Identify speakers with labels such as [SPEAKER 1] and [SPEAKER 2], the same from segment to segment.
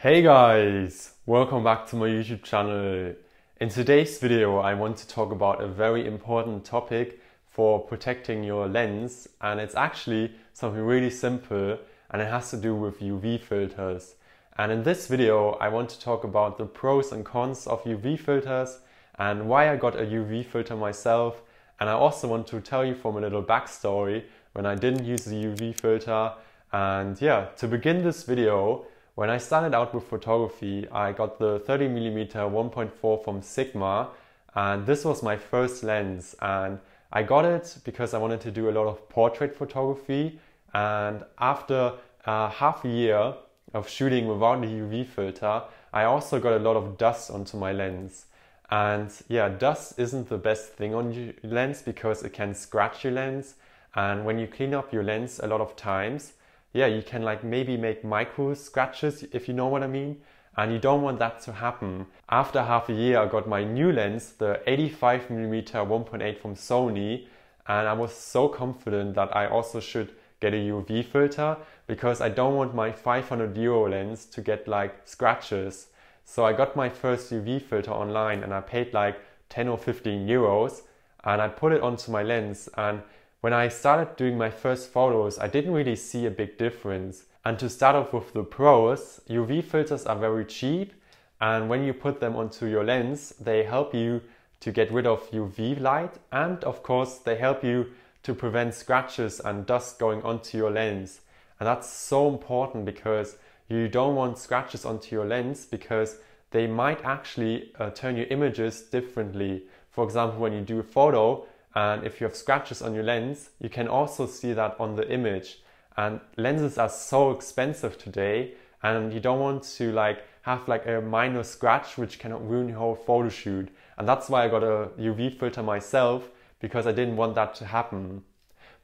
[SPEAKER 1] Hey guys, welcome back to my YouTube channel. In today's video I want to talk about a very important topic for protecting your lens and it's actually something really simple and it has to do with UV filters. And in this video I want to talk about the pros and cons of UV filters and why I got a UV filter myself and I also want to tell you from a little backstory when I didn't use the UV filter and yeah, to begin this video when I started out with photography, I got the 30mm 1.4 from Sigma and this was my first lens and I got it because I wanted to do a lot of portrait photography and after uh, half a year of shooting without the UV filter, I also got a lot of dust onto my lens. And yeah, dust isn't the best thing on your lens because it can scratch your lens. And when you clean up your lens a lot of times, yeah, you can like maybe make micro scratches if you know what I mean. And you don't want that to happen. After half a year, I got my new lens, the 85mm 1.8 from Sony, and I was so confident that I also should get a UV filter because I don't want my 500 euro lens to get like scratches. So I got my first UV filter online and I paid like 10 or 15 euros and I put it onto my lens and when I started doing my first photos, I didn't really see a big difference. And to start off with the pros, UV filters are very cheap and when you put them onto your lens, they help you to get rid of UV light and of course they help you to prevent scratches and dust going onto your lens. And that's so important because you don't want scratches onto your lens because they might actually uh, turn your images differently. For example, when you do a photo, and if you have scratches on your lens, you can also see that on the image. And lenses are so expensive today and you don't want to like have like a minor scratch which can ruin your whole photo shoot. And that's why I got a UV filter myself because I didn't want that to happen.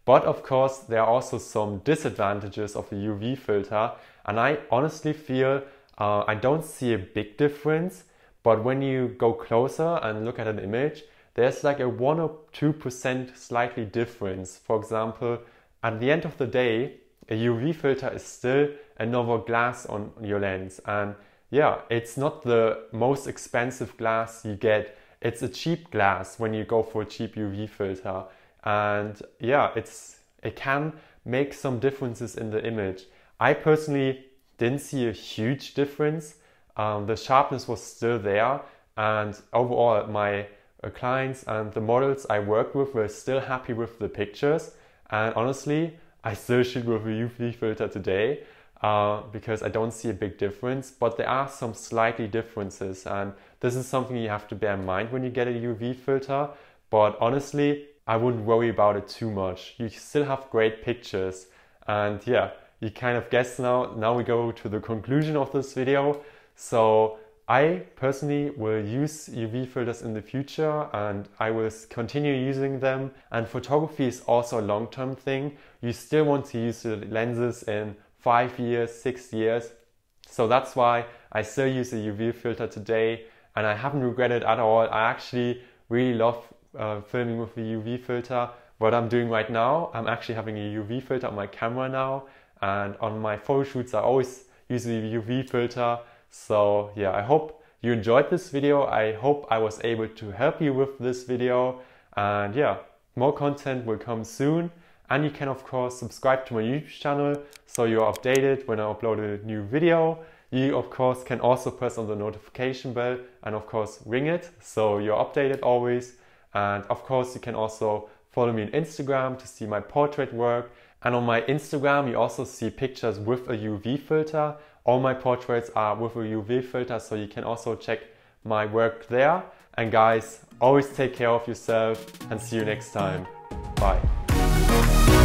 [SPEAKER 1] But of course, there are also some disadvantages of the UV filter, and I honestly feel uh, I don't see a big difference. But when you go closer and look at an image, there's like a 1 or 2% slightly difference. For example, at the end of the day, a UV filter is still another glass on your lens. And yeah, it's not the most expensive glass you get. It's a cheap glass when you go for a cheap UV filter. And yeah, it's it can make some differences in the image. I personally didn't see a huge difference. Um, the sharpness was still there, and overall, my clients and the models I worked with were still happy with the pictures. And honestly, I still shoot with a UV filter today uh, because I don't see a big difference, but there are some slightly differences. And this is something you have to bear in mind when you get a UV filter. But honestly, I wouldn't worry about it too much. You still have great pictures. And yeah, you kind of guess now. Now we go to the conclusion of this video. So I personally will use UV filters in the future and I will continue using them. And photography is also a long term thing. You still want to use the lenses in five years, six years. So that's why I still use a UV filter today and I haven't regretted at all. I actually really love uh, filming with a UV filter. What I'm doing right now, I'm actually having a UV filter on my camera now and on my photo shoots I always use the UV filter so yeah, I hope you enjoyed this video. I hope I was able to help you with this video. And yeah, more content will come soon. And you can of course subscribe to my YouTube channel so you're updated when I upload a new video. You of course can also press on the notification bell and of course ring it so you're updated always. And of course you can also follow me on Instagram to see my portrait work. And on my Instagram you also see pictures with a UV filter all my portraits are with a UV filter, so you can also check my work there. And guys, always take care of yourself and see you next time. Bye.